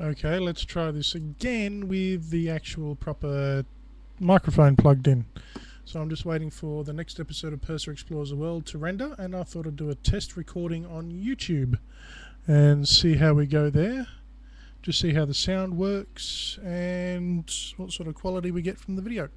Okay, let's try this again with the actual proper microphone plugged in. So I'm just waiting for the next episode of Purser Explores the World to render, and I thought I'd do a test recording on YouTube and see how we go there. Just see how the sound works and what sort of quality we get from the video.